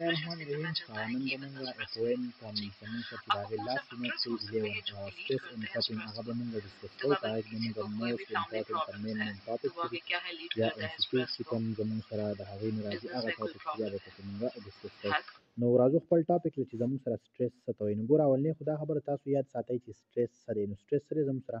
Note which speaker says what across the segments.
Speaker 1: الرحمن الرحیم څخه نن به موږ اف او ان کوم زموږ سره چې د هغې لاست یونټ دی الیون سټریس ان کپینګ هغه به موږ ډسکس کوو په هغې کې به موږ موسټ امپورټنټ کوم مین مین ټاپک چې یا ایم سي کیوز چې کوم زموږ سره د هغې نه راځي هغه ټاپک چې بیا به پکې موږ ډسکس کوو نو راځو خپل ټاپک چې زموږ سره سټریس څه ته وایي نو ګوره اولنۍ خو دا خبره تاسو یاد ساتئ چې سټریس څه دی نو سټریس څه دی زموږ سره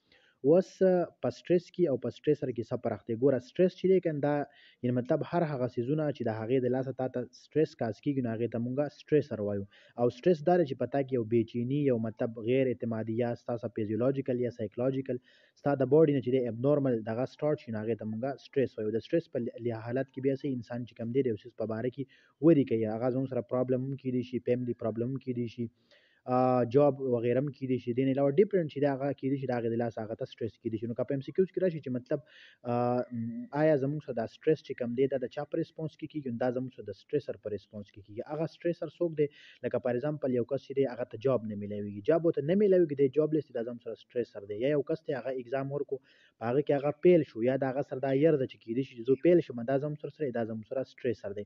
Speaker 1: اوس په سټریس کې او په سټریسر کې څه فرق دی ګوره سټریس چې دی کنه دا یعنی مطلب هر هغه سيزونه چې د هغې د لاسه تاته سټریس کاز کیږي نو هغې ته مونږه سټریسر وایو او سټریس دا چې پتا کې یو بیچینی یو مطلب غیر اعتمادي یا ستاسو فزیولوژیکل یا سایکولوژیکل ستا د باډي نه چې دی ابنورمل دغه سټارټ شي هغه ته مونږه سټریس وایو د سټریس په لحاظ حالت کې بیا سه انسان چې کم دی د اوسس په باره کې وری کوي هغه زموږ سره پرابلم هم کیدی شي فیملی پرابلم هم کیدی شي جواب وغیره هم کیدی شي دین علاوه ډیفرنٹ چې دا هغه کیدی شي دا هغه د لاس هغه ته سټریس کیدی شي نو که په ایم سی کیوز کې راشي چې مطلب آیا زموږ سره دا سټریس چې کم دی دا د چا په ریسپانس کې کیږي دا زموږ سره د سټریسر په ریسپانس کې کیږي هغه سټریسر څوک دی لکه فار ایگزامپل یو کس دی هغه ته جواب نه ملويږي جواب ته نه ملويږي د جواب لیست دا زموږ سره سټریسر دی یا یو کس ته هغه ایگزام ورکو هغه کې هغه پیل شو یا دا هغه سره دا ير د چې کیدی شي چې زه پیل شم دا زموږ سره دا زموږ سره سټریسر دی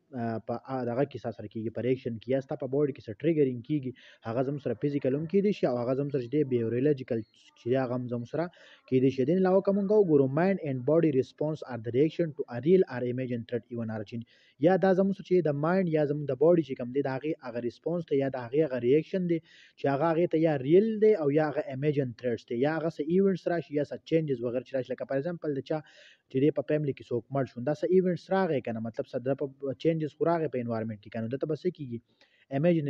Speaker 1: په دغه کې سره کیږي په ریاکشن کې یا ستا په باډي کې سره ټریګرینګ کیږي هغه زم سره فزیکل هم کیدی شي او هغه زم سره دې بیوریولوژیکل چې هغه زم سره کیدی شي دین لاو کوم غو ګورو مایند اند باډي ریسپانس ار د ریاکشن ټو ا ریل ار امیجن تھرټ ایون ار چین یا دا زم سره چې د مایند یا زم د باډي چې کوم دی دا هغه هغه ریسپانس ته یا دا هغه هغه ریاکشن دی چې هغه هغه ته یا ریل دی او یا هغه امیجن تھرټس دی یا هغه سه ایونټس راشي یا سه چینجز وغیرہ چې راشي لکه فار ایگزامپل د چا چې دې په فیملی کې څوک مړ شون دا څه ایونټس راغی کنه مطلب څه د په چینجز خو راغی په انوایرنمنت کې کنه دا ته بس کیږي امیجن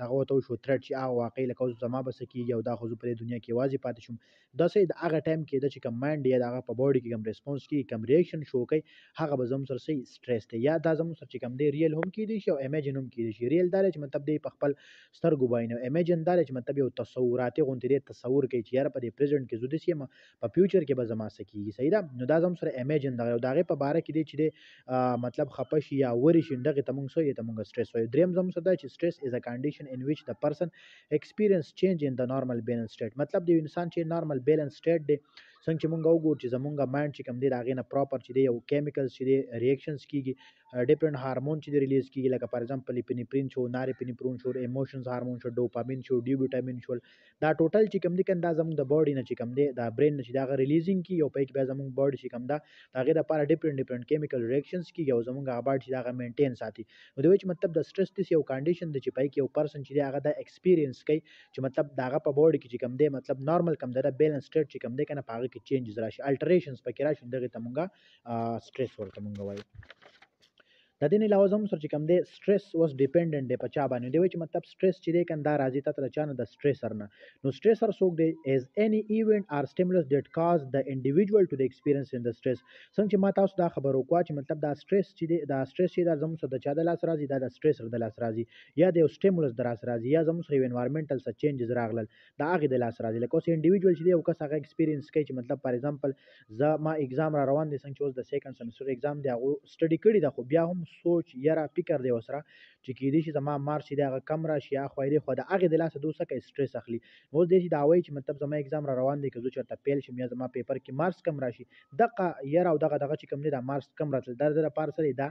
Speaker 1: دغه وته شو ترټ چې هغه واقعي لکه اوس زما بس کیږي او دا خو په دنیا کې وازی پاتې شوم دا سه د هغه ټایم کې د چې کوم مایند یا دغه په باډي کې کوم ریسپانس کی کوم ریاکشن شو کوي هغه به زموږ سره سي سټریس ته یا دا زموږ سره چې کوم دی ریل هم کیدی شي او امیجن هم کیدی شي ریل دا چې مطلب دی په خپل سترګو باندې امیجن دا چې مطلب یو تصوراتي غونډې تصور کوي چې یار په دې پریزنټ کې زده سیم په فیوچر کې به زما څه کیږي صحیح ده نو دا زم سره امیجن دغه دا غي په باره کې دی چې مطلب خپه شي یا وري شي دغه ته موږ سو یې ته موږ سټرس وایو دریم زم سره دا چې سټرس از ا کنډیشن ان ویچ د پرسن ایکسپیرینس چینج ان د نارمل بیلانس سټیټ مطلب دی انسان چې نارمل بیلانس سټیټ دی څنګه چې مونږ وګورو چې زمونږ مایند چې کوم دی دا غي نه پراپر چې دی یو کیمیکلز چې دی ریاکشنز کیږي ډیفرنٹ هارمون چې ریلیز کیږي لکه فار ایگزامپل پینیپرین شو نارې پینیپرون شو ایموشنز هارمون شو ډوپامین شو ډیوټامین شو دا ټوټل چې کوم دي کنه دا زموږ د باډي نه چې کوم دی دا برین نه چې دا غ ریلیزینګ کی او پای کې بیا زموږ باډي چې کوم دا دا غیر لپاره ډیفرنٹ ډیفرنٹ کیمیکل ریاکشنز کی او زموږ هغه باډي چې دا غ مینټین ساتي نو دوی چې مطلب د سټرس دي یو کنډیشن دی چې پای کې یو پرسن چې دا غ د ایکسپیرینس کوي چې مطلب دا غ په باډي کې چې کوم دی مطلب نارمل کم دا بیلانس سټیټ چې کوم دی کنه پاګه کې چینجز راشي الټریشنز پکې راشي دغه تمونګه سټرس ورته مونږ وایو د دې نه علاوه زموږ سره چې کوم دی سټریس اوس ډیپندنټ دی په چا باندې دی وایي چې مطلب سټریس چې دی کنده راځي ته تر چا نه د سټریسر نه نو سټریسر څوک دی از اني ایونت اور سټیمولس دیټ کاز د انډیویډوال ټو د ایکسپیرینس ان د سټریس څنګه چې ما تاسو دا خبرو کوه چې مطلب دا سټریس چې دی دا سټریس چې دا زموږ سره د چا د لاس راځي دا د سټریسر د لاس راځي یا د یو سټیمولس د لاس راځي یا زموږ سره انوایرمنټل څه چینجز راغلل دا هغه د لاس راځي لکه اوس انډیویډوال چې دی او کس هغه ایکسپیرینس کوي چې مطلب فار ایگزامپل زه ما ایګزام را روان دی څنګه چې اوس د سیکنډ سمستر ایګزام دی هغه سټډي کړی دا خو بیا هم سوچ یرا فکر دی وسره چې کې دي چې زما مارچ دی هغه کم را شي اخو دی خو دا هغه د لاسه دوسه کې سټریس اخلي اوس دې چې دا وایي چې مطلب زما ایګزام را روان دی که زه چرته پیل شم یا زما پیپر کې مارکس کم راشي دغه یرا او دغه دغه چې کم نه دا مارکس کم راتل دا د لپاره سره دا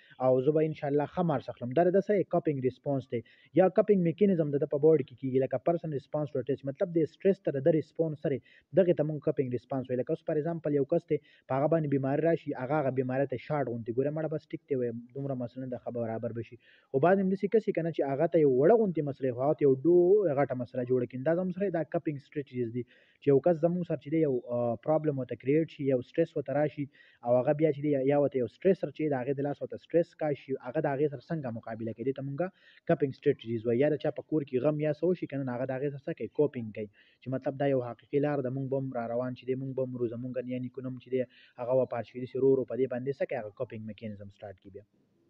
Speaker 1: او زه به ان شاء الله ښه مارکس اخلم دا د سره کاپینګ ریسپانس دی یا کاپینګ میکانیزم د په بورډ کې کیږي لکه پرسن ریسپانس ټو ټیسټ مطلب د سټریس تر د ریسپانس سره دغه ته موږ کاپینګ ریسپانس ویل لکه اوس پر ایگزامپل یو کس ته په هغه باندې بیماری راشي هغه هغه بیماری ته شارټ غونتی ګوره مړه بس ټیک ته وي دومره مسله د خبر برابر بشي او بعد هم دسی کسي کنه چې هغه ته یو وړه غونتی مسله خو هغه ته یو ډو غټه مسله جوړه کین دا زم سره دا کاپینګ سټریټیجیز دي چې یو کس زموږ سره چې دی یو پرابلم ورته کریټ شي یو سټریس ورته راشي او هغه بیا چې دی یا ورته یو سټریسر چې د هغې د لاس ورته سټریس کاشي هغه د هغې سره څنګه مقابله کوي دې ته مونږ کپینګ سټریټجیز وایي یا د چا په کور کې غم یا څه وشي که نه هغه د هغې سره څه کوي کوپینګ کوي چې مطلب دا یو حقیقي لار ده مونږ به هم را روان چې دی مونږ به هم مرو زمونږ نیا نیکونه هم چې دی هغه وفات شوي دي چې ورو ورو په دې باندې څه کوي هغه کوپینګ میکانیزم سټارټ کړي بیا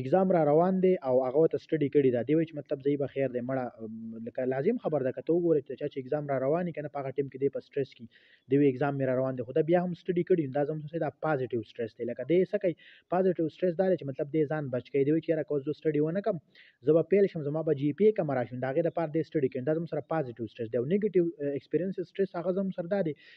Speaker 1: اګزام را روان دی او هغه ته سټډي کړی دا دی وای چې مطلب زی به خیر دی مړه لکه لازم خبر ده کته وګورئ چې چا چې اګزام را روان کنه په هغه ټیم کې دی په سټریس کې دی وی اګزام میرا روان دی خو دا بیا هم سټډي کړی دا زموږ سره دا پازیټیو سټریس دی لکه دی سکه پازیټیو سټریس دا چې مطلب دی ځان بچ کړي دی چې را کوز سټډي ونه کم زبا پیل شم زما به جی پی کم راشم دا غي د پاره دی سټډي کړي دا زموږ سره پازیټیو سټریس دی او نیگیټیو ایکسپیرینس سټریس هغه زموږ سره دا دی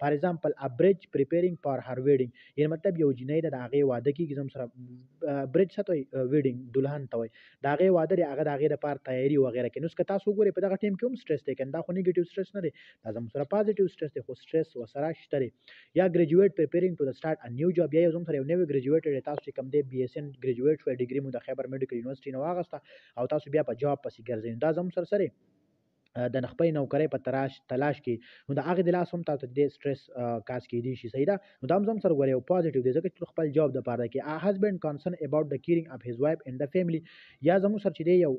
Speaker 1: فار ایگزامپل ا برج پریپیرینګ فار هر ویډینګ یعنی مطلب یو جنۍ ده د هغې واده کېږي زم سره برج څه ته وایي ویډینګ دلهن ته وایي د هغې واده دی هغه د هغې دپاره تیاري وغیره کوي نو که تاسو وګورئ په دغه ټایم کې هم سټرس دی کنه دا خو نیګیټیو سټرس نه دی دا زموږ سره پازیټیو سټرس دی خو سټرس ورسره شته دی یا ګریجویټ پریپیرینګ ټو د سټارټ ا نیو جاب یا یو زموږ سره یو نوی ګریجویټ دی تاسو چې کوم دی بي ایس ان ګریجویټ شوی ډیګري مو د خیبر میډیکل یونیورسټي نه واغسته او تاسو بیا په جاب پسې ګرځئ دا زموږ سره سره د خپل نوکرۍ په تراش تلاش کې نو د هغه د لاس هم تاسو د سټرس کاس کې دي شي صحیح ده نو دا هم زم سره غوړي او پوزټیو دي ځکه چې خپل جواب د پاره کې ا هسبند کنسرن اباوت د کیرینګ اپ هیز وایف اند د فیملی یا زمو سره چې دی یو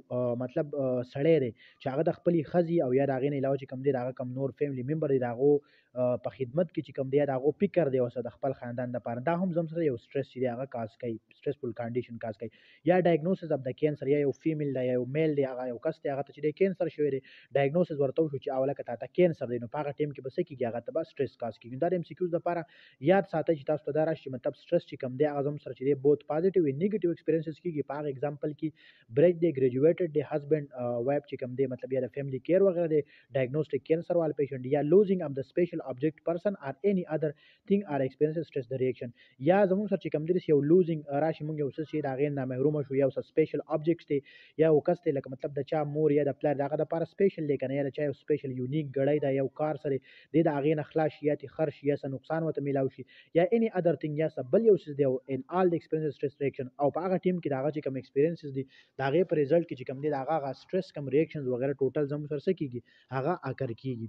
Speaker 1: مطلب سړی دی چې هغه د خپل خزي او یا د هغه نه علاوه چې کم دی هغه کم نور فیملی ممبر دی هغه په خدمت کې چې کوم دی دا غو فکر دی اوسه د خپل خاندان د پاره دا هم زم سره یو سټرس چې هغه کاز کوي سټرسفل کنډیشن کاز کوي یا ډایګنوسس اف د کینسر یا یو فیمیل دی یا یو میل دی هغه یو کس دی هغه ته چې د کینسر شوی دی ډایګنوسس ورته شو چې اوله کته ته کینسر دی نو په هغه ټیم کې بس کېږي هغه ته به سټرس کاز کوي دا د ایم سی کیوز لپاره یاد ساتئ چې تاسو ته دا راشي مطلب سټرس چې کوم دی هغه زم سره چې دی بوت پازیټیو او نیگیټیو ایکسپیرینسز کېږي په هغه اگزامپل کې برج دی ګریجویټډ دی هسبند وایب چې کوم دی مطلب یا د فیملی کیر وغیرہ دی ډایګنوستیک کینسر وال پیشنټ یا لوزینګ اف د سپیشل ابجیکټ پرسن ار اني ادر ثینګ ار ایکسپیرینس سټریس د ریاکشن یا زموږ سره چې کوم دی یو لوزینګ راشي موږ یو څه چې دا غین نه محروم شو یا څه سپیشل ابجیکټ دی یا وکست لکه مطلب د چا مور یا د پلار دغه د لپاره سپیشل دی کنه یا د چا یو سپیشل یونیک غړی دا یو کار سره دی دا غین خلاص یا تی خرش یا څه نقصان وته ملاوي شي یا any other thing یا څه بل یو څیز دی او in all the experiences stress reaction او په هغه ټیم کې دا هغه چې کوم experiences دي دا هغه په ریزلټ کې چې کوم دی دا هغه stress کوم reactions وغیرہ ټوټل زموږ سره څه کیږي هغه اکر کیږي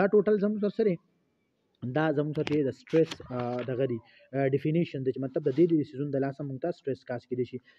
Speaker 1: دا ټوټل زموږ سره دا زموږ ته د سټرس دغه دی ډیفینیشن دی چې مطلب د دې د سيزون د لاسه مونږ ته سټرس کاس کې دي شي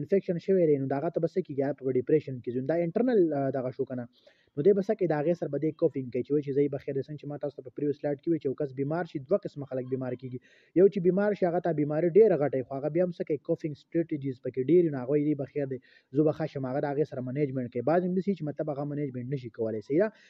Speaker 1: انفیکشن شوی دی نو داغه ته بس کیږي هغه په ډیپریشن کې ځون دا انټرنل دغه شو کنه نو دې بس کې داغه سر بده کوفینګ کوي چې چې زې بخیر څنګه چې ما تاسو په پریو سلایډ کې وی چې کس بیمار شي دوه قسم خلک بیمار کیږي یو چې بیمار شي هغه ته بیماری ډیر غټي خو هغه بیا هم سکه کوفینګ سټریټیجیز پکې ډیر نه هغه دې بخیر دی زو بخښه ماغه داغه سره منیجمنت کوي بعضی مې چې مطلب هغه منیجمنت نشي کولای سیدا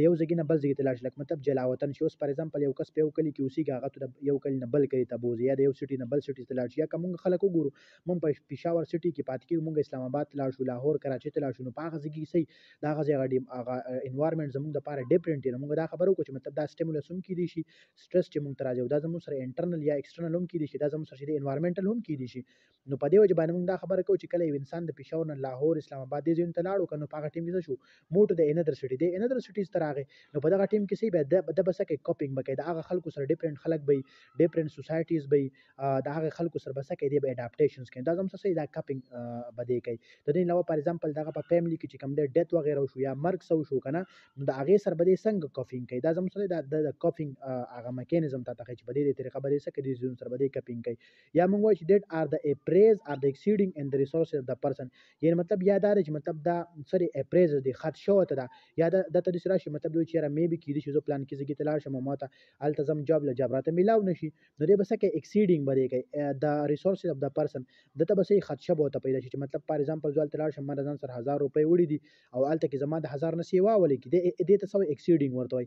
Speaker 1: د یو زګی نه بل زګی ته لاړ شی لکه مطلب جلا وطن شی اوس فارزامپل یو کس په یو کلی کی اوسیږی هغه ته د یو کلی نه بل کلی ته بوزی یا د یو سیټی نه بل سیټی ته لاړ شی یا که مونږ خلک وګورو مونږ په پیشاور سیټی کی پاتی کیږو مونږ اسلام اباد ته لاړ شو لاهور کراچی ته لاړ شو نو په هغه زګی کی څه د هغه ځای هغه هغه انوارمنټ زمونږ د پاره ډیفرنټ دی نو مونږ دا خبره وکړو چی مطلب دا سټیمولس هم کیدی شی سټریس چی مونږ ته راځی او دا زمونږ سره انټرنل یا ایکسټرنل هم کیدی شی دا زمونږ سره چی دی انوارمنټل هم کیدی شی نو په دې وجه باندې موږ دا خبره کوو چې کله یو انسان د پېښور نه لاهور اسلام آباد دې ځایونو ته لاړ وکړ نو په هغه ټیم کې څه شو موټو د انذر سټي دې انذر سټیز ته راغی نو په دغه ټیم کې څه بیا د د بسکه کوپینګ بکې د هغه خلکو سره ډیفرنٹ خلک به ډیفرنٹ سوسایټیز به د هغه خلکو سره بسکه دې به اډاپټیشنز کوي دا زم څه دا کوپینګ بده کوي د دې علاوه پر ایگزامپل دغه په فیملی کې چې کوم د ډیت وغیرہ شو یا مرګ سو شو کنه نو د هغه سره بده څنګه کوپینګ کوي دا زم څه دا د کوپینګ هغه میکانیزم ته تخې چې بده طریقه بده څه کوي ځون سره بده کوپینګ کوي یا موږ وایو چې ډیټ آر د اپریز آر د ایکسیډینګ ان د ریسورسز اف د پرسن یعنی مطلب یا دا چې مطلب دا سری اپریز دی خط شو ته دا یا دا د تدریس راشي مطلب دوی چیرې مې به کیدی چې زه پلان کې زګی تلار شم ماته التزم جاب له جاب راته ملاو نشي نو دې بس کې ایکسیډینګ بری کوي د ریسورسز اف د پرسن د ته بس خط شو ته پیدا شي چې مطلب فار ایگزامپل ځول تلار شم مده ځان سره 1000 روپۍ وړي دي او الته کې زما د 1000 نه سیوا ولې کې دې ته سو ایکسیډینګ ورته وي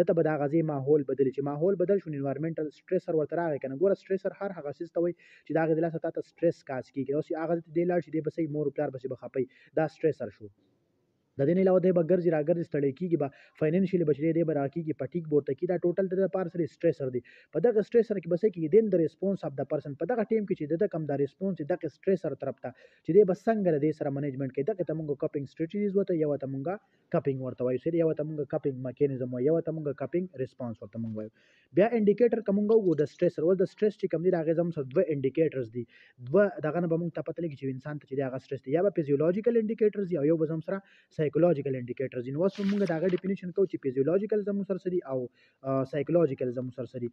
Speaker 1: دته به دا غزې ماحول بدلې چې ماحول بدل شو نو انوارمنټل سټریسر ورته راغې کنه ګوره سټریسر هر هغه سیز ته وای چې داغې د لاسه تاته سټریس کاز کیږی اوس هغه ځای ته دی لاړ شي دی به سه مور او پلار بسې به خپه دا سټریسر شو د دې نه علاوه دی به ګرځي راګرځي ستړی کیږي به فاینانشلی بچری دی به راکیږي پټیک بورته کی دا ټوټل د پار سره سټریسر دی په دغه سټریسر کې بسې کې دین د ریسپونس اف د پرسن په دغه ټیم کې چې د کم د ریسپونس دغه سټریسر طرف ته چې دی به څنګه د سره منیجمنت کې دغه ته موږ کپینګ سټریټیجیز وته یو ته موږ کپینګ ورته وایو سری یو ته مونږ کپینګ میکانیزم وایو یو ته مونږ کپینګ ریسپانس ورته مونږ وایو بیا انډیکیټر کوم وګو د سټریس ور د سټریس چې کوم دی هغه زموږ سره دوه انډیکیټرز دي دوه دغه نه به مونږ ته پته لګي چې انسان ته چې هغه سټریس دی یا به فزیولوژیکل انډیکیټرز دی او یو به زموږ سره سایکولوژیکل انډیکیټرز دي نو اوس مونږ دغه ډیفینیشن کوو چې فزیولوژیکل زموږ سره سری او سایکولوژیکل زموږ سره سری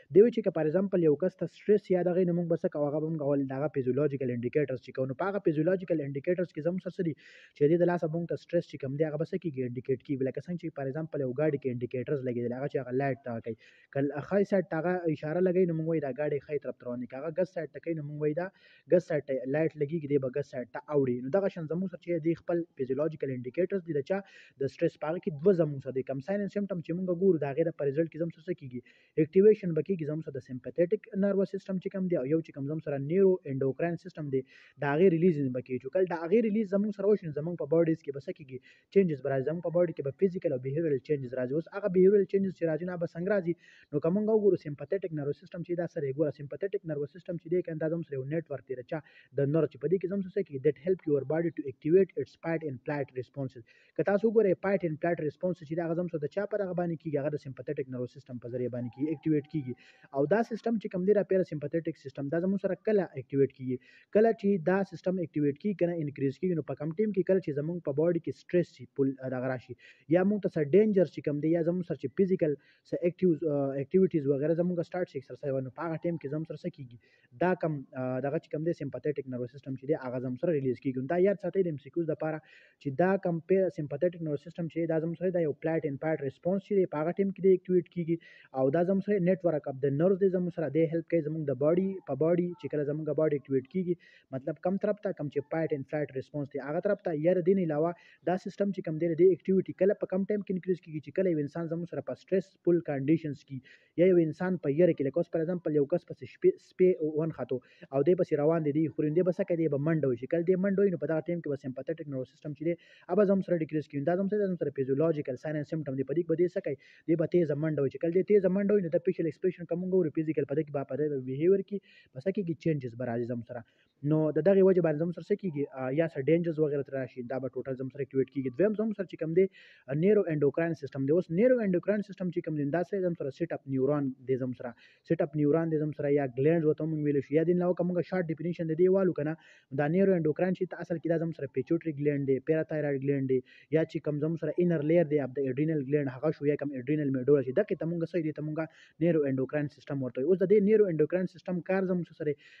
Speaker 1: دی وی چی که پاریزامپل یو کس ته سټریس یادغی نو موږ به څه کوو هغه به موږ اول دهغه فیزیولوجیکل انډیکیټرز چی کوو نو په هغه فیزیولوجیکل انډیکیټرز کی زموږ سره څه دی چی دی د لاسه موږ ته سټریس چی کوم دی هغه به څه کیږی انډیکیټ کیږی لکه څنګه چی پاریزامپل یو ګاډی کی انډیکیټرز لګیدلی هغه چی هغه لایټ دغه کوي که ښی سایډ ته هغه اشاره لګی نو موږ وای دا ګاډی ښی طرف ته روان دی که هغه ګز سایډ ته کوي نو موږ وای دا ګز سایډ ته لایټ لګیږي دی به ګز سایډ ته اوړي نو دغه شان زموږ سره چی دی خپل فیزیولوجیکل انډیکیټرز دی د چا د سټریس په هغه کی دوه زموږ سره دی کم ساین اینډ سیمټم چی موږ ګورو د هغه د په ریزلټ کی زموږ سره څه کیږي اکټیویشن به کیږي زموږ سره د سمپاتیټک نروس سیستم چې کوم دی او یو چې کوم زموږ سره نیورو انډوکراین سیستم دی دا غیر ریلیز به کیږي چې کله دا غیر ریلیز زموږ سره وشي زموږ په باډیز کې بس کیږي چینجز برای زموږ په باډي کې به فزیکل او بیهیویرل چینجز راځي اوس هغه بیهیویرل چینجز چې راځي نه به څنګه راځي نو کومه وګورو سمپاتیټک نروس سیستم چې دا سره ګوره سمپاتیټک نروس سیستم چې دی کنده زموږ سره یو نت ورک دی چې د نور چې په دې کې زموږ سره کې دیټ هیلپ یور باډي ټو اکټیویټ اټس فایټ ان فلایټ ریسپانسز که تاسو وګورئ فایټ اینډ فلایټ ریسپانس چې دا غزم سو د چا پر غبانی کیږي هغه د سمپاتیټک نرو سیستم په ذریعہ باندې کیږي اکټیویټ کیږي او دا سیستم چې کم دی را پیر سمپاتیټک سیستم دا زموږ سره کله اکټیویټ کیږي کله چې دا سیستم اکټیویټ کیږي کنه انکریز کیږي نو په کم ټیم کې کله چې زموږ په باډي کې سټریس شي پول دغه راشي یا موږ ته سر ډینجر چې کم دی یا زموږ سره چې فزیکل سه اکټیوز اکټیویټیز وغیرہ زموږ سٹارټ شي ایکسرسایز نو په هغه ټیم کې زموږ سره سکیږي دا کم دغه چې کم دی سمپاتیټک نروس سیستم چې دی هغه زم سره ریلیز کیږي دا یاد ساتئ د امسیکوز لپاره چې دا کم په سمپاتیټک نروس سیستم چې دا زم سره دا یو پلیټ ان پلیټ ریسپانس چې دی په هغه ټیم کې دی اکټیویټ کیږي او دا زم سره نیټ ورک اپ د نروس دی زم سره دی هیلپ کوي زموږ د باډي په باډي چې کله زموږ باډي اکټیویټ کیږي مطلب کم طرف ته کم چې پلیټ ان پلیټ ریسپانس دی هغه طرف ته یره دین علاوه دا سیستم چې کم دی د اکټیویټي کله په کم ټایم کې انکریز کیږي چې کله انسان زموږ سره په سټریس پول کنډیشنز کې یا یو انسان په یره کې لکه اوس پر ایگزامپل یو کس پسې شپې سپې ونښتو او دی پسې روان دی دی خوري دی به څه کوي دی به منډه وشي کله دی منډه وي نو په دغه ټایم کې به سمپاتیټک نرو سیستم چې دی هغه زم سره ډیکریز کیږي دا زم سره زم سره فیزیولوژیکل ساین اند سیمټم دی په دې کې به دی څه کوي دی به تیز منډه وي چې کله دی تیز منډه وي نو د فیشل ایکسپریشن کوم ګوري فزیکل په دې کې به په دې بیهیویر کې بس کې چینجز برازي زم سره نو د دغه وجه باندې زموږ سره څه کیږي یا سر ډینجرز وغیرہ تر راشي دا به ټوټل زموږ سره اکټیویټ کیږي دویم زموږ سره چې کوم دی نیرو انډوکراین سیستم دی اوس نیرو انډوکراین سیستم چې کوم دی دا سره زموږ سره سیټ اپ نیورون دی زموږ سره سیټ اپ نیورون دی زموږ سره یا ګلینډز وته موږ ویل شو یا دین لاو کومه شارټ ډیفینیشن دی دیوالو کنه دا نیرو انډوکراین چې اصل کې دا زموږ سره پیچوټری ګلینډ دی پیراتایراید ګلینډ دی یا چې کوم زموږ سره انر لیر دی اپ د اډرینل ګلینډ هغه شو یا کوم اډرینل میډول چې دغه ته موږ سې دی ته موږ نیرو انډوکراین سیستم ورته اوس د دې نیرو انډوکراین سیستم کار زموږ سره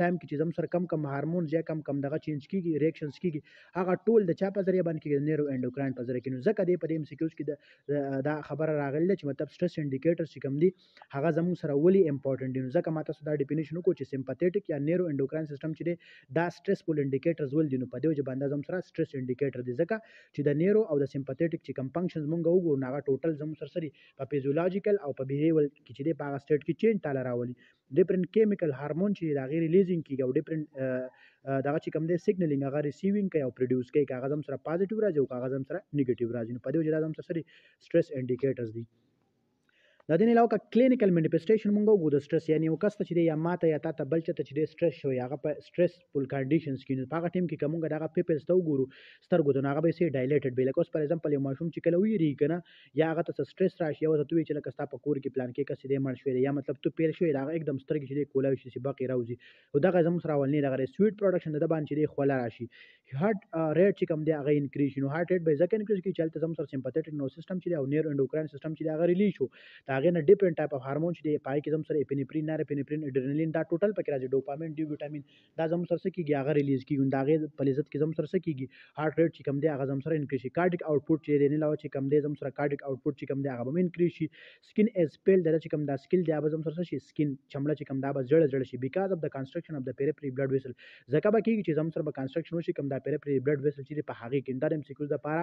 Speaker 1: ټایم کې چې زم سره کم کم هارمونز یا کم کم دغه چینج کیږي ریاکشنز کیږي هغه ټول د چا په ذریعہ باندې کیږي نیرو انډوکراین په ذریعہ کې نو ځکه دې په دې ایم سی کیوز کې دا خبره راغلی چې مطلب سټرس انډیکیټرز چې کم دي هغه زموږ سره ولي امپورټنت دي نو ځکه ما تاسو دا ډیفینیشن وکړو چې سمپاتیټک یا نیرو انډوکراین سیستم چې دی دا سټریسفول انډیکیټرز ول دي نو په دې وجه باندې زموږ سره سټریس انډیکیټر دي ځکه چې د نیرو او د سمپاتیټک چې کم فنکشنز مونږ وګورو هغه ټوټل زموږ سره سری په فزیولوژیکل او په بیهیویرل کې چې دی په هغه سټیټ کې چینج تاله راولي ډیفرنٹ کیمیکل هارمون چې دا غیر ریلیزینګ کیږي او ډیفرنٹ دا چې کوم دی سیګنلینګ هغه ریسیوینګ کوي او پروډوس کوي کاغذ هم سره پازیټیو راځي او کاغذ هم سره نیگیټیو راځي نو په دې وجه دا هم سره سټریس انډیکیټرز دي د دې علاوه کلینیکل مانیفیسټیشن مونږ وګورو د سټریس یعنی یو کس ته چې یا ماته یا تاته بل چته چې د سټریس شوی هغه په سټریس پول کنډیشنز کې نو په هغه ټیم کې که مونږ دغه پیپلز ته وګورو سترګو ته نو هغه به یې سي ډایلیټډ وي لکه اوس فار ایگزامپل یو ماشوم چې کله ویریږي که نه یا هغه ته څه سټرس راشي یا ورته ته وایي چې لکه ستا په کور کې پلان کې کس دی مړ شوی دی یا مطلب ته پیل شوی د هغه एकदम سترګې چې دی کولاوی شي چې بق یې راوځي او دغه زموږ سره اولنی دغه دی سویټ پروډکشن د ده باندې چې دی خوله راشي هارټ ریټ چې کوم دی هغه انکریز شي نو هارټ ریټ به یې ځکه انکریز کړي چې هلته زموږ سره سمپاتیټک نو سیستم چې دی او نیرو انډوکراین سیستم چې دی هغه ریلیز شو د هغې نه ډیپرنټ ټایپ اف هارمون چې دی پای کې زموږ سره اپینیپرین نارپینیپرین اډرینالین دا ټوټل پکې راځي ډوپامین ډي ویټامین دا زموږ سره څه کېږي هغه ریلیز کېږي نو د هغې په لذت کې زموږ سره څه کېږي هارټ ریټ چې کم دی هغه زموږ سره انکریز شي کارډیک آوټپوټ چې دی نه علاوه چې کم دی زموږ سره کارډیک آوټپوټ چې کم دی هغه به هم انکریز شي سکین ایز پیل دا چې کم دا سکیل دی هغه زموږ سره شي سکین چمړه چې کم دا به زړه زړه شي بیکاز اف د کنسټرکشن اف د پیریفری بلډ ویسل ځکه به کېږي چې زموږ سره به کنسټرکشن وشي کم دا پیریفری بلډ ویسل چې په هغې کې دا د ام سي کیوز لپاره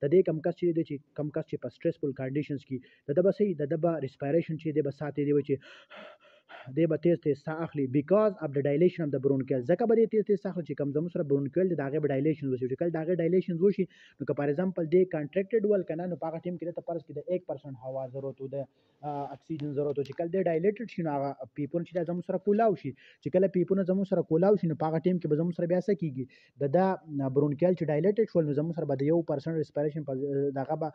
Speaker 1: د دې کم کس چې دی چې کم کس چې په سټریسفل کنډیشنز کې د دبا سي د دبا ریسپایریشن چې دی به ساتي دی چې دی به تیز تیز ساه اخلي بیکاز اف د ډایلیشن اف د برونکیل ځکه به دی تیز تیز ساه اخلي چې کم زمو سره برونکیل دی داغه به ډایلیشن وشي چې کله داغه ډایلیشن وشي نو که فار ایگزامپل دی کنټریکټډ ول کنه نو په هغه ټیم کې ته پرس کې د 1% هوا ضرورت و ده اکسیجن ضرورت چې کله د ډایلیټډ شي نو هغه پیپونه چې زموږ سره کولاو شي چې کله پیپونه زموږ سره کولاو شي نو په هغه ټیم کې به زموږ سره بیا څه کیږي د دا برونکیال چې ډایلیټډ شول نو زموږ سره به د یو پرسنټ ریسپیریشن په دغه به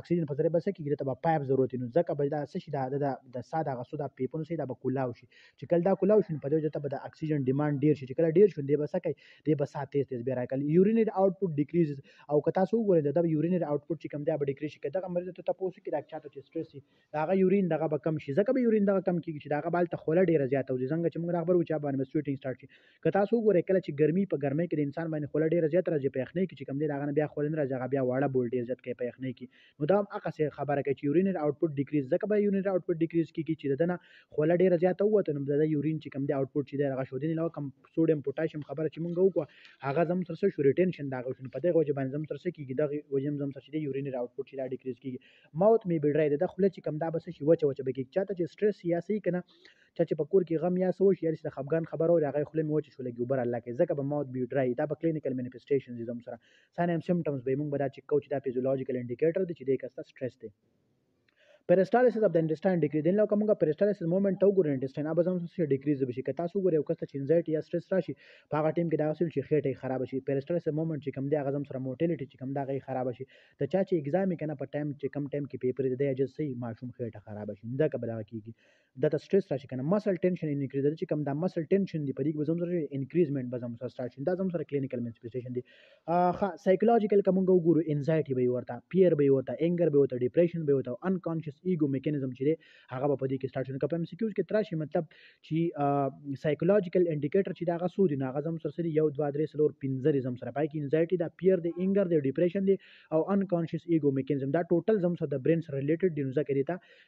Speaker 1: اکسیجن په ذریعه به څه کیږي ته به پایپ ضرورت نو ځکه به دا څه شي دا د ساده غسو دا پیپونه سي دا به کولاو شي چې کله دا کولاو شون په دې وجه ته به د اکسیجن ډیماند ډیر شي چې کله ډیر شون دی به سکه دی به سات تیز تیز به راکل یورینری آوټپوټ ډیکریز او که تاسو وګورئ دا د یورینری آوټپوټ چې کم دی به ډیکریز شي کله دا مریض ته تاسو کې دا چاته چې سټرس شي دا غ یورین دغه به کم شي ځکه به یورین دغه کم کیږي چې دا غ بال ته خوله ډیره زیاته وځي څنګه چې موږ راغبر و چې باندې سویټینګ سٹارټ شي که تاسو وګورئ کله چې ګرمي په ګرمۍ کې د انسان باندې خوله ډیره زیاته راځي په یخنۍ کې چې کم دی دا غ بیا خوله نه راځي بیا واړه بول ډیر زیات کوي په یخنۍ کې نو دا هم هغه څه خبره کوي چې یورینر آوټپوټ ډیکریز ځکه به یورینر آوټپوټ ډیکریز کیږي چې ددنه خوله ډیره زیاته ووته نو د یورین چې کوم دی آوټپوټ چې دی هغه شو دین علاوه کوم سوډیم پوتاشیم خبره چې مونږ وکړه هغه زموږ سره څه شو ریټینشن دا غو شنو په دغه وجه باندې زموږ سره څه کیږي دغه وجه زموږ سره چې دی یورینر آوټپوټ چې دا ډیکریز کیږي ماوت می بډرای د خوله چې کوم دا بس شي وچه وچه به کیږي چاته چې سټرس یا سي کنه چا چې په کور کې غم یا سوش یا د خفګان خبرو راغی خوله می وچه شو لګي وبر الله کې ځکه به ماوت بډرای دا په کلینیکل مینیفیسټیشن زموږ سره ساين اند سمټمز به موږ به دا چک کوو چې دا فزیولوژیکل انډیکیټر دی چې د کس ته سټرس دی پیرسټالیسس اف د انډسټاین ډیکریز دین لکه موږ پیرسټالیسس مومنټ ته وګورو انډسټاین اب زموږ سره ډیکریز به شي که تاسو وګورئ کس ته چې انزایټي یا سټرس راشي په هغه ټیم کې دا اصل چې خېټه خراب شي پیرسټالیسس مومنټ چې کم دی هغه زموږ سره موټیلیټي چې کم دا غي خراب شي ته چا چې ایگزام کنه په ټایم چې کم ټایم کې پیپر دی اجازه سي ماشوم خېټه خراب شي دا کبل کیږي دا ته سټریس راشي کنه مسل ټینشن انکریز د چې کم دا مسل ټینشن دی په دې کې به زم سره انکریزمنت به زم سره سٹارټ شي دا زم سره کلینیکل مینسپیسټیشن دی ښه سایکولوژیکل کوم وګورو انزایټي به ورته پیر به ورته انګر به ورته ډیپریشن به ورته انکانشس ایګو میکانیزم چې هغه په دې کې سٹارټ شي کوم سکیوز کې تراشي مطلب چې سایکولوژیکل انډیکیټر چې دا هغه سود نه هغه زم سره سری یو 2 3 سلور 15 زم سره پای کې انزایټي دا پیر دی انګر دی ډیپریشن دی او انکانشس ایګو میکانیزم دا ټوټل زم سره د برین سره ریلیټډ دی نو ځکه دی ته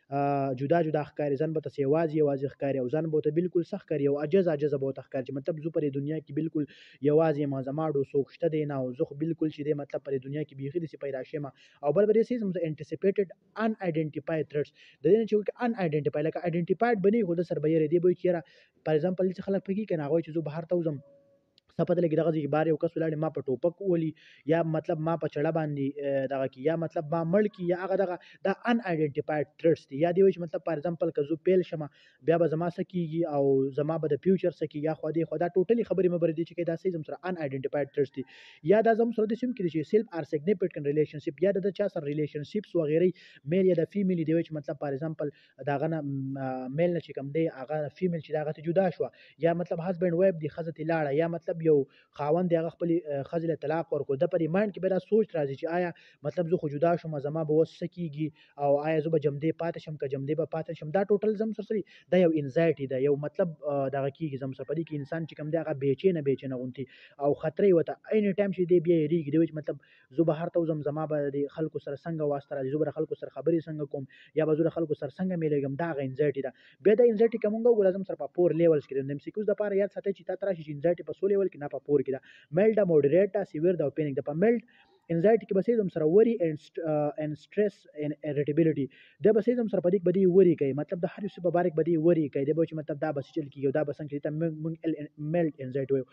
Speaker 1: جدا جدا ښکاري ځان به ته یوازې یوازې ښکاري او ځان به ته بالکل سخت ښکاري او عجز عجز به ته ښکاري چې مطلب زه پر دنیا کې بالکل یوازې ما زما ډو څوک شته دی نه او زه خو بالکل چې دی مطلب پر دنیا کې بیخي داسې پیدا شم او بل به دې سیز مو انټیسیپیټډ ان آیډنټیفای تھرټس د دې نه چې ان آیډنټیفای لکه آیډنټیفایډ بنې خو د سر به یې دی به چې پر ایگزامپل چې خلک پکې کنه هغه چې زه بهر ته وځم څه پته لګي دغه ځای بار یو کس ولاړ ما په ټوپک ولی یا مطلب ما په چړه باندې دغه کی یا مطلب ما مړ کی یا هغه دغه دا ان ایډنټیفایډ تھریټس دي یا دی وی مطلب فار ایگزامپل که زه پیل شمه بیا به زما سکیږي او زما به د فیوچر سکی یا خو دې خو دا ټوټلی خبرې مبر دي چې دا سې زم سره ان ایډنټیفایډ تھریټس دي یا دا زم سره د سیم کې چې سیلف ار سیګنیفیکنټ ریلیشنشپ یا د چا سره ریلیشنشپس وغیرہ میل یا د فیمیل دی وی مطلب فار ایگزامپل دا غنه میل نه چې کوم دی هغه فیمیل چې دا غته جدا شو یا مطلب هسبند وایب دی خزه ته لاړه یا مطلب یو خاوند دی هغه خپل خزله طلاق ورکو د پرې مایند کې به دا سوچ راځي چې آیا مطلب زه خو جدا شوم زما به وس کیږي او آیا زه به جمدې پاتې شم که جمدې به پاتې شم دا ټوټل زم سره سری دا یو انزایټي دا یو مطلب دغه کیږي زم سره پدې کې انسان چې کوم دی هغه بیچې نه بیچې نه غونتی او خطرې وته عین ټایم چې دی بیا ریږي دی مطلب زو به هر ته وزم زما به دي خلکو سره سنګه واسته راځي زو به د خلکو سره خبري سنګه کوم يا به زو د خلکو سره سنګه ميليږم دا هغه انزايټي ده بيا دا انزايټي که مونږ وګورو زم سره په پور ليولز کي ده د MCQs د پاره ياد ساتي چي تا تراشي چي انزايټي په سو ليول کي نه په پور کي ده ميلډ ده موډريټ ده سيوير ده او پينيک ده په ميلډ انزايټي کي بسې زم سره وري اند سټريس اند اريټيبيليټي ده بسې زم سره پديک بدي وري کوي مطلب د هر يو سي په بارک بدي وري کوي ده به چي مطلب دا بسې چل کيږي دا بسنګ کيږي ته مونږ ميلډ انزايټي ويو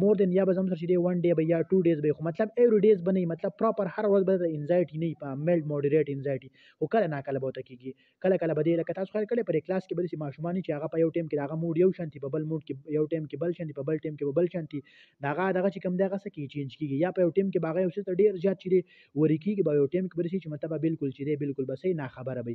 Speaker 1: مور دین یا به زم سره چې دی ون ډے به یا ټو ډیز به خو مطلب ایوری ډیز به نه مطلب پراپر هر ورځ به د انزایټي نه په میلډ موډریټ انزایټي خو کله نا کله به ته کیږي کله کله به دی لکه تاسو خیر کړي پر کلاس کې به سي ماشومان چې هغه په یو ټیم کې داغه موډ یو شانتي په بل موډ کې یو ټیم کې بل شانتي په بل ټیم کې بل شانتي داغه دغه چې کم دغه سکی چینج کیږي یا په یو ټیم کې باغه یو څه ډیر زیات چې دی ورکیږي به یو ټیم کې برسي چې مطلب بالکل چې دی بالکل بسې نه خبره به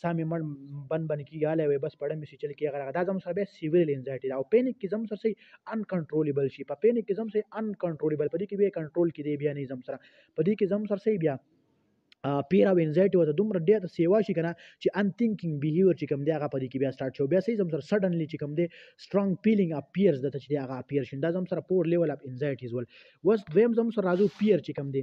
Speaker 1: سا مې مړ بند بند کیږي اله وي بس پړه مې سي چل کیږي غره دا زموږ سره بیا سیویل انزایټي دا او پینیک کې زموږ سره سي ان کنټرولبل شي په پینیک کې زموږ سي ان کنټرولبل په دې کې بیا کنټرول کې دی بیا نه زموږ سره په دې کې زموږ سره سي بیا پیر او انزایټي وته دومره ډیر ته سیوا شي کنه چې ان تھینکینګ بیهیویر چې کوم دی هغه پدې کې بیا سٹارټ شو بیا سې زم سره سډنلی چې کوم دی سترونګ فیلینګ اپیرز د ته چې هغه اپیر شین دا زم سره پور لیول اپ انزایټیز ول وس دویم زم سره راځو پیر چې کوم دی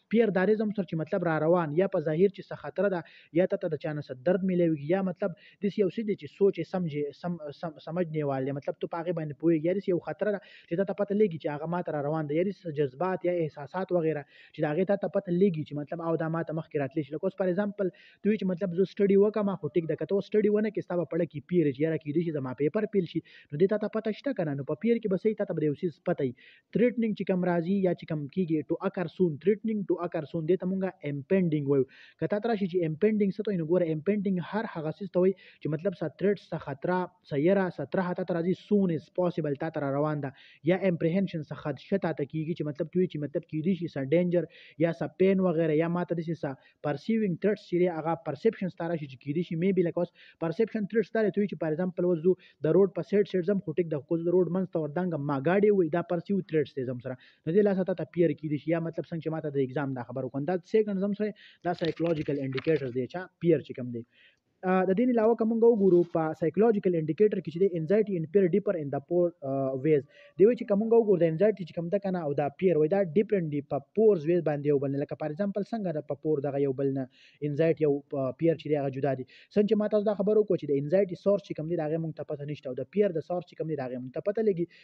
Speaker 1: پير دارې زم سر چې مطلب را روان يا په ظاهر چې څه خطره ده يا ته ته د چانه څه درد ميلاويږي يا مطلب داسې يو څه دی چې سوچ يې سمجې سم سم سمجھ نه وال دی مطلب ته په هغه باندې پوهېږي يا داسې يو خطره ده چې ته ته پته لګي چې هغه ماته را روان دی يا داسې جذبات يا احساسات وغيره چې دا هغه ته پته لګي چې مطلب او دا ماته مخکې راتلی شي لکه اوس فار ایگزامپل دوی چې مطلب زه سټډي وکم خو ټیک ده کته اوس سټډي ونه کې ستابه پړه کې پیر چې یاره کې دي چې زما پیپر پیل شي نو دې ته پته شته کنه نو په پیر کې بسې ته ته به یو څه پته تریټنینګ چې کم راځي یا چې کم کیږي ټو اکر سون تریټنینګ ټو اکر سون دې ته مونږه امپینډینګ وایو که تا تراشي چې امپینډینګ څه ته نو ګوره امپینډینګ هر هغه څه ته وایي چې مطلب سا تریټ سا خطر سیرا سا تر هتا ترازي سون از پوسیبل تا تر روان ده یا امپریهنشن سا خدشه تا ته کیږي چې مطلب توی چې مطلب کیدی شي سا ډینجر یا سا پین وغیرہ یا ماته دي سا پرسیوینګ ترټس چې هغه پرسپشن ستاره شي چې کېدی شي مې بي لکه اوس پرسپشن ترټس ستاره ته چې فار ایگزامپل اوس زو د روډ په سیټ سیټ زم خو ټیک د کوز د روډ منځ ته وردانګ ما گاډي وې دا پرسیو ترټس ته زم سره نو دې لاسه ته پییر کېدی شي یا مطلب څنګه چې ماته د ایگزام دا خبرو کوم دا سیکنډ زم سره دا سایکولوژیکل انډیکیټرز دی چې پییر چې کوم دی د دې علاوه کوم موږ وګورو په سایکولوژیکل انډیکیټر کې چې د انزایټي ان پیر ډیپر ان د پور ویز دی چې کوم موږ وګورو د انزایټي چې کوم د کنه او دا پیر وای دا ډیپرنت دی په پورز ویز باندې یو بل لکه فار ایگزامپل څنګه د په پور دغه یو بل نه انزایټي او پیر چې هغه جدا دي څنګه چې ما تاسو دا خبرو کو چې د انزایټي سورس چې کوم دی دا هغه موږ ته پته نشته او د پیر د سورس چې کوم دی دا هغه موږ ته پته لګي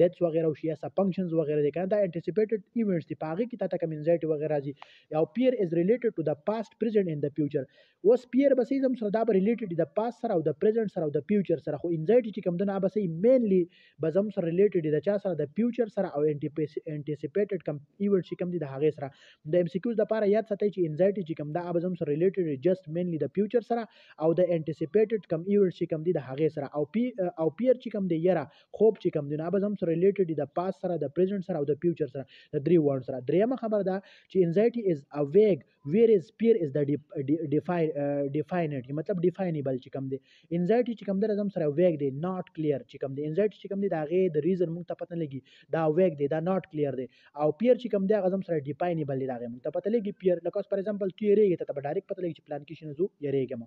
Speaker 1: ډیتس وغیرہ او شیعه سپنکشنز وغیرہ دي کنه دا انټیسیپیټډ ایونټس دي پاغه کې تاته کوم انزایټي وغیرہ راځي او پیر از ریلیټډ ټو د پاست پریزنت اند د فیوچر اوس پیر به سیزم سره دا به ریلیټډ دي د پاست سره او د پریزنت سره او د فیوچر سره خو انزایټي چې کوم دنه به سي مینلی به زم سره ریلیټډ دي د چا سره د فیوچر سره او انټیسیپیټډ کوم ایونټ چې کوم دي د هغه سره د ایم سی کیوز لپاره یاد ساتي چې انزایټي چې کوم دا به زم سره ریلیټډ دي جست مینلی د فیوچر سره او د انټیسیپیټډ کوم ایونټ چې کوم دي د هغه سره او پی او پیر چې کوم دی یره خوب چې کوم دی نه بس هم سره ریلیټډ دی د پاس سره د پریزنټ سره او د فیوچر سره د درې وړ سره درېمه خبره ده چې انزایټي از ا ویګ ویر از پیر از د ډیفاینډ مطلب ډیفاینیبل چې کوم دی انزایټي چې کوم دی زم سره ویګ دی ناٹ کلیر چې کوم دی انزایټي چې کوم دی دا غي د ریزن مونږ ته پته لګي دا ویګ دی دا ناٹ کلیر دی او پیر چې کوم دی غزم سره ډیفاینیبل دی دا غي مونږ ته پته لګي پیر لکه فار ایگزامپل تیریږي ته په ډایرکټ پته لګي چې پلان کې شنو زو یریږم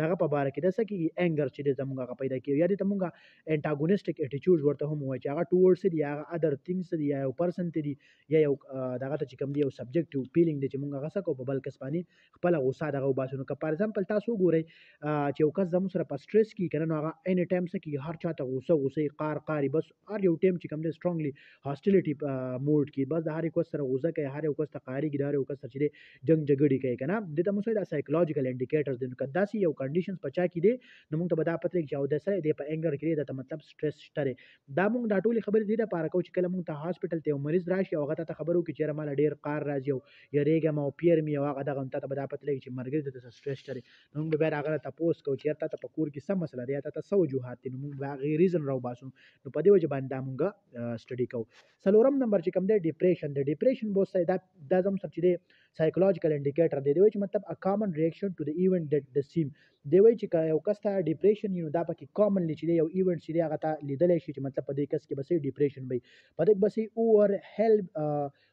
Speaker 1: دغه په باره کې د څه کېږي انګر چې د زموږ هغه پیدا کېږي یا د موږ انټاګونیسټک اټیټیوډ ورته هم وایي چې هغه ټوورډس دی هغه ادر ثینګز دی یا یو پرسن ته دی یا یو دغه ته چې کوم دی یو سبجیکټ یو فیلینګ دی چې موږ هغه څه کو په بل کس باندې خپل غوسه دغه وباسو نو که فار ایگزامپل تاسو ګورئ چې یو کس زموږ سره په سټریس کې کنه نو هغه اني ټایم څه کې هر چاته غوسه غوسه قار قاری بس هر یو ټیم چې کوم دی سترونګلی هاسټیلیټي موډ کې بس د هر یو کس سره غوزه کوي هر یو کس ته قاریږي د هر یو کس سره چې جنگ جګړې کوي کنه د ته موږ دا سایکولوژیکل انډیکیټرز دي نو کدا سي یو کنډیشنز پچا کې دي نو موږ ته به دا پته لګي چې او د سره د په انګر کې دا مطلب سټریس شته دا موږ دا ټول خبرې دي د پاره کو چې کله موږ ته هاسپټل ته مریض راشي او هغه ته خبرو کې چې مال ډیر قار راځي او یریګم او پیر می او هغه دغه ته به دا پته لګي چې مرګ د سټریس شته نو موږ به بیا هغه تپوس کوو چې تا ته په کور کې څه مسله دی تا ته څه وجوهات دي نو موږ به هغه ریزن راو باسو نو په دې وجه باندې دا موږ سټډي کوو څلورم نمبر چې کوم دی ډیپریشن د ډیپریشن بو سره دا دا زم سب چې دی سایکولوژیکل انډیکیټر دی دوی چې مطلب ا کامن ریاکشن ټو د ایونت دیټ د سیم دی وی چې یو کس ته ډیپریشن یو دا پکې کامنلی چې یو ایونت چې دی هغه ته لیدل شي چې مطلب په دې کس کې بسې ډیپریشن وي په دې بسې اور هیلپ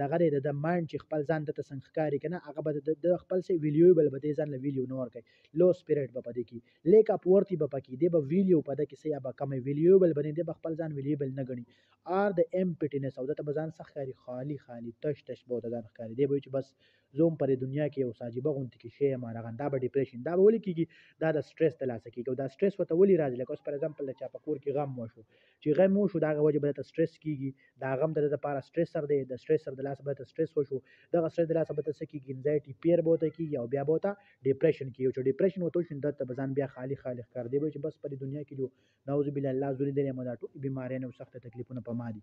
Speaker 1: دغه دی د ماین چې خپل ځان د څنګه ښکاری کنه هغه به د خپل سي ویلیو بل به دې ځان له ویلیو نور کوي لو سپیریټ به پدې کې لیک اپ ورتی به پکې دی به ویلیو پد کې سي به کم ویلیو بل باندې د خپل ځان ویلیو بل نه غني ار د ایم پټینس او د ته ځان ښکاری خالی خالی تش تش به د ځان ښکاری دی به چې بس زه هم پر دنیا کې یو ساجیبه غونتی کې شی یم رغن دا به ډیپریشن دا به ولې کېږي دا د سټریس د لاسه کېږي او دا سټریس ورته ولې راځي لکه اوس پر ایگزامپل د چا په کور کې غم وشو چې غم وشو د هغه وجه به درته سټریس کېږي دا غم د ده لپاره سټریسر دی د سټریسر د لاسه به درته سټریس وشو دغه سټریس د لاسه به درته څه کېږي انزایټي پیر به ورته کېږي او بیا به ورته ډیپریشن کېږي چې ډیپریشن ورته وشي نو درته به ځان بیا خالي خالي ښکار دی به چې بس په دې دنیا کې جو نعوذ بالله الله زوري دې مو دا ټول بیمارې نه سخت تکلیفونه په ما دي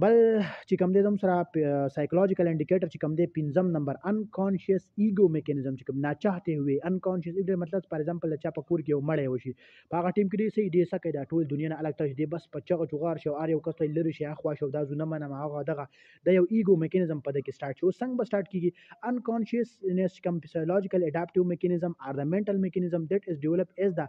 Speaker 1: بل چې کوم دې زم سره سایکولوژیکل انډیکیټر چې کوم دې پنځم نمبر انکانشیس ایګو میکانیزم چې کوم ناچاهته وي انکانشیس ایګو مطلب فار ایگزامپل چا په کور کې یو مړی وشي په هغه ټیم کې دې سي دې سکه دا ټول دنیا نه الګ تش دې بس په چغه چغار شو ار یو کس ته لری شي اخوا شو دا زونه منم هغه دغه د یو ایګو میکانیزم په دې کې سٹارټ شو څنګه به سٹارټ کیږي انکانشیس نس کوم فزیولوژیکل اډاپټیو میکانیزم ار د منټل میکانیزم دیټ از ډیولپ از دا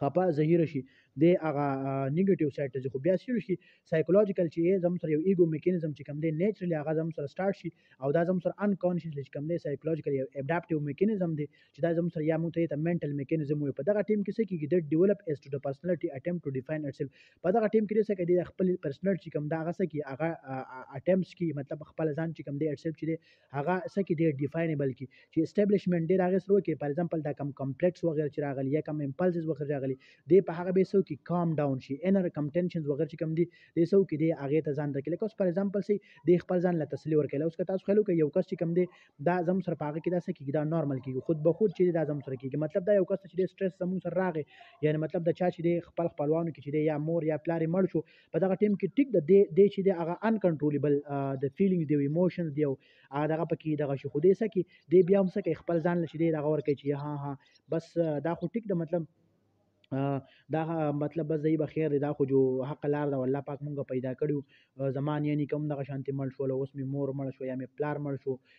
Speaker 1: خپه زهیر شي د هغه نیگیټیو سایډ ته ځي خو بیا سیر شي سایکولوژیکل چې زم سره یو ایګو میکانیزم چې کوم دی نیچرلی هغه زم سره سٹارټ شي او دا زم سره انکانشیسلی چې کوم دی سایکولوژیکل یو اډاپټیو میکانیزم دی چې دا زم سره یا مونږ ته منټل میکانیزم وي په دغه ټیم کې څه کیږي د ډیولپ اس ټو د پرسنالټي اټمپټ ټو ډیفاین اټسلف په دغه ټیم کې څه کوي خپل پرسنل چې کوم دا هغه څه کی هغه اټمپټس کی مطلب خپل ځان چې کوم دی اټسلف چې هغه څه کې ډېر ډیفاینبل کې چې اسټابلیشمنت ډېر هغه سره کې فار ایگزامپل دا کم کمپلیکس وغیرہ چې راغلي یا کم امپلسز وغیرہ راغلي دی په هغه به سو کې کام ډاون شي انر کم ټینشنز وغیرہ چې کم دي دی سو کې دی هغه ته ځان درکې لکه اوس فار ایگزامپل سي دی خپل ځان له تسلی ورکړي اوس که تاسو خلکو کې یو کس چې کم دی دا زم سره پاګه کې دا څه کېږي دا نارمل کېږي خود به خود چې دا زم سره کېږي مطلب دا یو کس چې دی سټرس زمون سره راغی یعنی مطلب دا چا چې دی خپل خپلوانو کې چې دی یا مور یا پلار مړ شو په دغه ټیم کې ټیک د دې چې د هغه ان کنټرولبل د فیلینګز دی ایموشنز دی او دغه پکې دغه شو خو دې سکه دی بیا هم سکه خپل ځان لشي دی دغه ورکه چې ها ها بس دا خو ټیک د مطلب دا مطلب بس دی بخیر دی دا خو جو حق لار دا والله پاک مونږه پیدا کړو زمان یعنی کوم دغه شانتی مل شو لوس می مور مل شو یا می پلار مل شو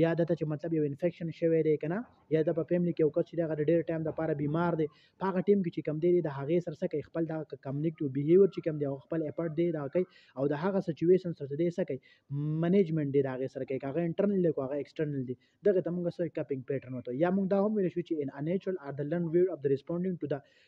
Speaker 1: یا دته چې مطلب یو انفیکشن شوی دی کنه یا د په فیملی کې یو کس چې دغه ډیر ټایم د پاره بیمار دی په هغه ټیم کې چې کم دی د هغه سره سکه خپل د کمنیکټیو بیهیویر چې کم دی او خپل اپورټ دی دا کوي او د هغه سچويشن سره دی سکه منیجمنت دی دا هغه سره کوي هغه انټرنل دی هغه ایکسټرنل دی دغه تمغه سره کپینګ پیټرن وته یا موږ دا هم ویل شو چې ان انیچرل ار د لرن ویو اف د ریسپونډینګ ټو د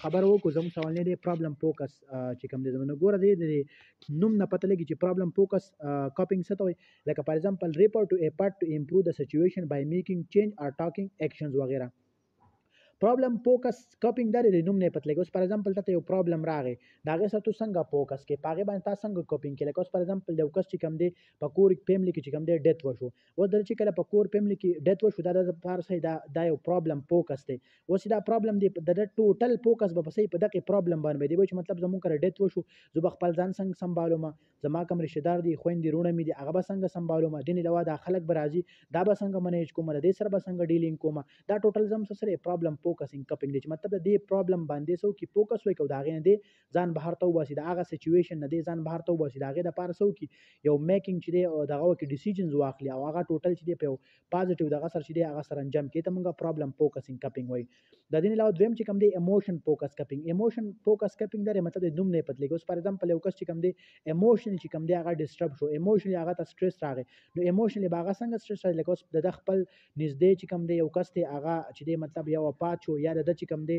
Speaker 1: خبر وو کو زمو سوال نه دی پرابلم فوکس چې کوم دی زمو نه ګوره دی دی نوم نه پته لګی چې پرابلم فوکس کاپینګ څه ته وي لکه فار ایگزامپل ریپورټ ټو ا پارت ټو امپروو د سچویشن بای میکینګ چینج اور ټاکینګ اکشنز وغیرہ پرابلم فوکس کاپینګ دا دی نوم نه پته لګی اوس فار ایگزامپل ته یو پرابلم راغی دا غه څه تو څنګه فوکس کې پاغه باندې تاسو څنګه کاپینګ کې لکه اوس فار ایگزامپل د وکس چې کوم دی په کور فیملی کې چې کوم دی ډیت وشو اوس دلته چې کله په کور فیملی کې ډیت وشو دا د پاره سي دا دا یو پرابلم فوکس دی اوس دا پرابلم دی د ټوټل فوکس به پسې په دغه پرابلم باندې دی چې مطلب زموږ کړه ډیت وشو زه به خپل ځان څنګه سمبالوم زما کوم رشتہ دار دي خويندې رونه مې دي هغه به څنګه سمبالوم دین لوا دا خلک به راځي دا به څنګه منیج کوم د دې سره به څنګه ډیلینګ کوم دا ټوټل زم سره پرابلم فوکسینګ کپینګ دی چې مطلب د دې پرابلم باندې سو کې فوکس وکاو دا غین دی ځان بهر ته وباسي د هغه سچويشن نه دی ځان بهر ته وباسي د هغې لپاره څه وکړي یو میکینګ چې دی دغه وکړي ډیسیژنز واخلي او هغه ټوټل چې دی په یو پازیټیو دغه سره چې دی هغه سره انجام کړي ته موږ پرابلم فوکسینګ کپینګ وایي د دې علاوه دویم چې کوم دی ایموشن فوکس کپینګ ایموشن فوکس کپینګ درې مطلب د نوم نه پتلې اوس فار ایگزامپل یو کس چې کوم دی ایموشنل چې کوم دی هغه ډیسټرب شو ایموشنل هغه ته سټریس راغی نو ایموشنل به هغه څنګه سټریس راغی لکه اوس د خپل نږدې چې کوم دی یو کس ته هغه چې دی مطلب یو پات شو یا د چې کوم دی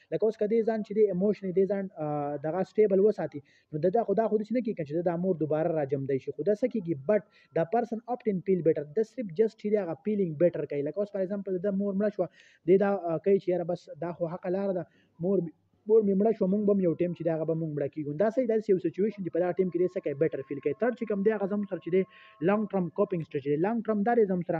Speaker 1: لکه اوس کدی ځان چې دی ایموشن دی ځان دغه سټیبل وساتي نو د دا خدا خو دې نه کیږي چې دا مور دوباره راجم دی شي خو دا سکیږي بټ دا پرسن اپټن پیل بیټر د صرف جست چې هغه پیلینګ بیټر کوي لکه اوس فار ایگزامپل د مور مړ شو دی دا کوي چې یاره بس دا خو حق لار ده مور مور مې مړه شو مونږ به یو ټیم چې دا به مونږ مړه کیږو دا سې داسې یو سچويشن چې په دا ټیم کې دې سکه بیټر فیل کوي تر چې کم دی غزم سره چې دی لانګ ټرم کوپینګ سټریټجی لانګ ټرم دا رې زم سره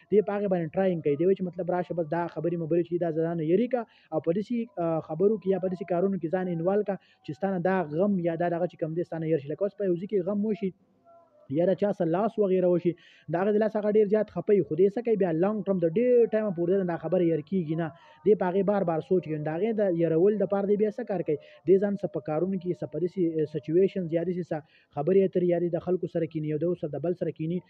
Speaker 1: دی په هغه باندې ټراینګ کوي دی چې مطلب راشه بس دا خبرې مبرې چې دا ځان یری کا او په دې خبرو کې یا په دې کارونو کې ځان انوال کا چې ستانه دا غم یا دا دغه چې کم دې ستانه يرشي لکه اوس په یو ځکه غم وشي یا د چا سره لاس وغیره وشي دا غي د لاس هغه ډیر زیات خپي خو دې سکه بیا لانګ ټرم د ډیر ټایم پورې دا خبره ير کیږي نه دې پاغه بار بار سوچ کوي دا غي د يرول د پاره دې بیا څه کار کوي دې ځان سره پکارونه کې سپریسي سچويشن زیاتې سي خبرې اترې یاري د خلکو سره کینی یو د سره د بل سره کینی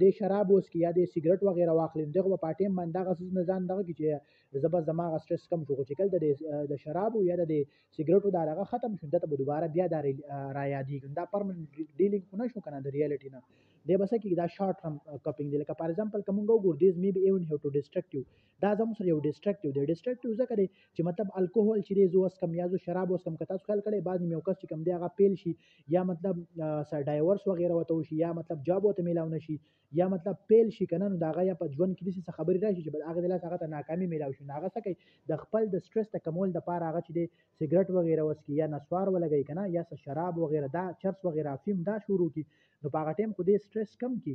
Speaker 1: دې شراب اوس کې یا دې سیګریټ وغیره واخلم دغه په پاټیم باندې دغه څه نه ځان دغه کې چې زبر زماغه سټرس کم شو چې کله د شراب یا د سیګریټو دا دغه ختم شو دته به دوباره بیا دا را یادېږم دا پرمننټ ډیلینګ خو نه شو کنه د ریالټي نه دی بس کې دا شارټ ټرم کپینګ دی لکه فار ایگزامپل کوم ګو ګور دیز می بی ایون هاو ټو ډیسټرکټیو دا زموږ سره یو ډیسټرکټیو دی ډیسټرکټیو ځکه دی چې مطلب الکوهول چې دی زو اس کم یا زو شراب اوس کم کتاس خیال کړي بعض نیو کس چې کم دی هغه پیل شي یا مطلب سر ډایورس وغیرہ وته شي یا مطلب جاب وته میلاو نشي یا مطلب پیل شي کنه نو دا غیا په ژوند کې دې خبرې راشي چې بل هغه دلته هغه ته ناکامي میلاو شي هغه څه کوي د خپل د سټرس ته کمول د پاره هغه چې دی سیګریټ وغیرہ وس کی یا نسوار ولګي کنه یا شراب وغیرہ دا چرس وغیرہ فیم دا شروع کی نو په هغه ټیم خو دې سټرس کم کی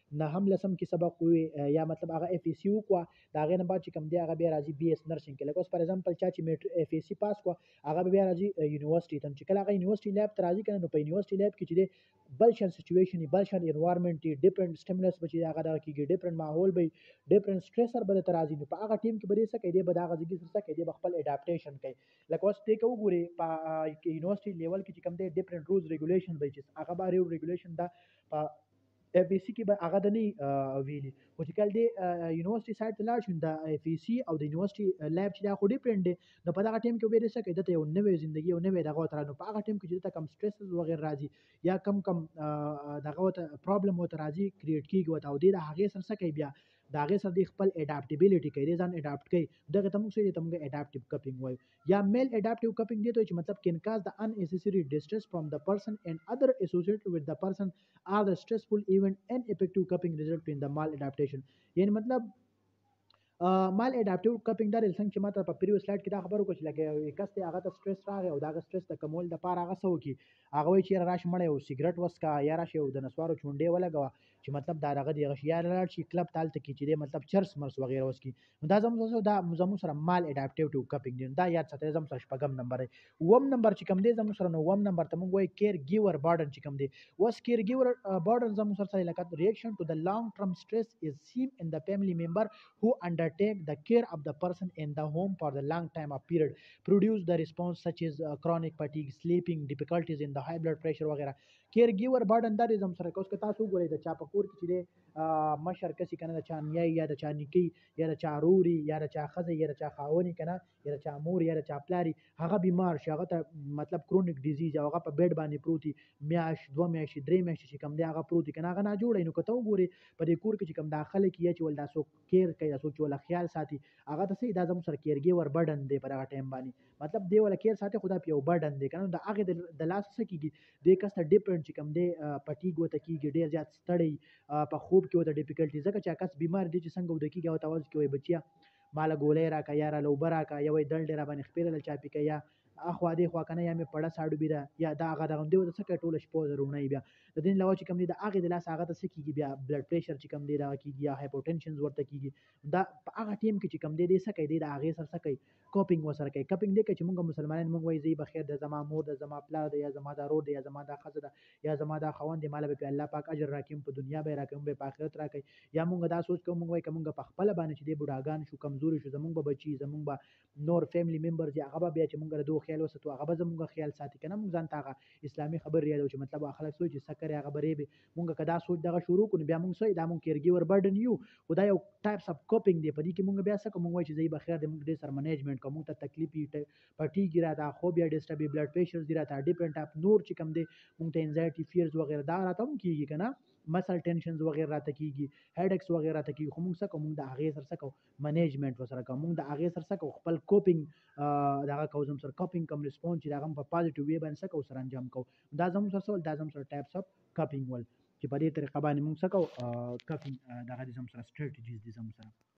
Speaker 1: نهم لسم کې سبق وي یا مطلب هغه اف ای سی وکوا دا غې نه بعد چې کم دی هغه بیا راځي بي اس نرسنګ کې لکه اوس فار ایگزامپل چا چې میټر اف ای سی پاس کو هغه بیا راځي یونیورسيټي تم چې کله هغه یونیورسيټي لاب ته راځي کنه نو په یونیورسيټي لاب کې چې دی بل شان سچويشن بل شان انوایرنمنت دی ډیفرنٹ سټیمولس بچي هغه دا کېږي ډیفرنٹ ماحول به ډیفرنٹ سټریسر به تر راځي نو په هغه ټیم کې به دې څه کوي دی به دا غزګي سره کوي دی به خپل اډاپټیشن کوي لکه اوس ته کو ګوري په یونیورسيټي لیول کې چې کم دی ډیفرنٹ رولز ریګولیشن به چې هغه به ریګولیشن دا په اف بي سي کې به هغه د نه ویلي خو چې کله د یونیورسيټي سایت ته لاړ شو د اف بي سي او د یونیورسيټي لیب چې دا خو ډیفرنټ دی نو په دغه ټیم کې به څه کوي دته یو نوې ژوندۍ یو نوې دغه تر نو په هغه ټیم کې چې ته کم سټریس وغیر راځي یا کم کم دغه ته پرابلم وته راځي کریټ کیږي وته او د هغه سره څه کوي بیا دا هغه سره د خپل اډاپټیبিলিټي کوي ځان اډاپټ کوي دغه تم څه دي تم اډاپټیو کپینګ وایو یا میل اډاپټیو کپینګ دی ته چې مطلب کین کاز د ان اسیسری ډیسټرس فرام د پرسن اینڈ اذر اسوسیټډ وذ د پرسن are the stressful event and effective cupping result in the maladaptation یعنی مطلب مال اډاپټیو کپینګ دار څنګه چې ماته په پریو سلایډ کې دا خبرو کوچ لکه یو کس ته هغه ته سټرس راغی او دا غ سټرس د کمول د پاره هغه سو کی هغه وی چې راش مړ یو سیګریټ وسکا یا راش یو د نسوارو چونډې ولګوا چې مطلب دا هغه دی غش یا لاړ شي کلب تالت کې چې مطلب چرس مرس وغیرہ وسکی نو دا زموږ سره دا زموږ سره مال اډاپټیوټیو کپینګ دی دا یاد ساتئ زموږ سره شپږم نمبر دی وم نمبر چې کوم دی زموږ سره نو وم نمبر ته موږ وایي کیر ګیور بارډن چې کوم دی وس کیر ګیور بارډن زموږ سره سره لکه ریاکشن ټو د لانګ ټرم سټریس از سیم ان د فیملی ممبر هو انډرټیک د کیر اف د پرسن ان د هوم فار د لانګ ټایم اف پیریډ پروډوس د ریسپانس سچ از کرونیک فټیګ سلیپینګ ډیفیکلټیز ان د های بلډ پریشر وغیرہ کیر ګیور بارډن دا دی زموږ سره کوس که تاسو ګورئ د چا په کور کې چې مشر کسی کنه د چا نیای یا د چا نیکی یا د چا روري یا د چا خزه یا د چا خاوني کنه یا د چا مور یا د چا پلاری هغه بیمار شي هغه ته مطلب کرونیک ډیزیز او هغه په بیډ باندې پروتي میاش دوه میاشتې درې میاشتې چې کم دی هغه پروتي کنه هغه نه جوړ نو کته وګوري په دې کور کې چې کم داخله کې یا چې ول داسو کیر کوي څوک چې ولا خیال ساتي هغه ته سي دا زموږ سره کیرګي ور بډن دی پر هغه ټایم باندې مطلب دی ولا کیر ساتي خدا په یو بډن دی کنه دا هغه د لاس څخه کیږي د کس ته ډیپند چې کم دی پټیګ وته کیږي ډیر زیات ستړی په خوب کې وته ډیفیکلټي ځکه چې کس بیمار دی چې څنګه ودکیږي او تاوز کوي بچیا مال ګولې راکا یا را لوبرا کا یا وې دل ډیر باندې خپل چاپی کیا اخوا دې خوا کنه یا مې پړه ساډوبی ده یا دا هغه دغه دی د څه کوي ټوله شپه ضرورونه بیا د دین لوا چې کوم دی د هغه د لاس هغه د څه کیږي بیا بلډ پریشر چې کوم دی دا کیږي یا هایپوټنشن ورته کیږي دا په هغه ټیم کې چې کوم دی دې څه کوي دی د هغه سره څه کوي کوپینګ وسره کوي کوپینګ دې کوي چې موږ مسلمانان موږ وایي زی بخیر د زما مور د زما پلار د یا زما د رور د یا زما د خزه د یا زما د خوند دی مال به الله پاک اجر راکیم په دنیا به راکیم به په آخرت راکې یا موږ دا سوچ کوو موږ وایي کومګه په خپل باندې چې دې بډاګان شو کمزوري شو زمونږ به بچي زمونږ به نور فیملی ممبرز یا هغه به بیا چې مونږ له دوه خیال وساتو هغه به زمونږ خیال ساتي کنه مونږ ځان تاغه اسلامي خبر یادو چې مطلب خلک سوچ چې سکر هغه بری به مونږ کدا سوچ دغه شروع کو بیا مونږ سوی دا مونږ کېرګي ور برډن یو خدای یو ټایپس اف کوپینګ دی په دې کې مونږ بیا سکه مونږ وای چې زی بخیر دی مونږ ډېر سر منیجمنت کوم ته تکلیف پټي ګرا دا خو بیا ډیسټرب بلډ پریشر دی راته ډیپند اپ نور چې کم دی مونږ ته انزایټي فیرز وغیرہ دا راته هم کیږي کنه مسل ټینشنز وغیرہ راته کیږي هډکس وغیرہ ته کیږي خو مونږ سکه مونږ د هغه سره سکه منیجمنت وسره کوم موږ د هغه سره سکو خپل کوپینګ دغه کو زم سره کوپینګ کوم ریسپانس چې دغه په پازیټیو وی باندې سکو سره انجام کو دا زم سره سول دا زم سره ټایپس اف کوپینګ ول چې په دې طریقه باندې موږ سکو کوپینګ دغه زم سره سټریټجیز دي زم سره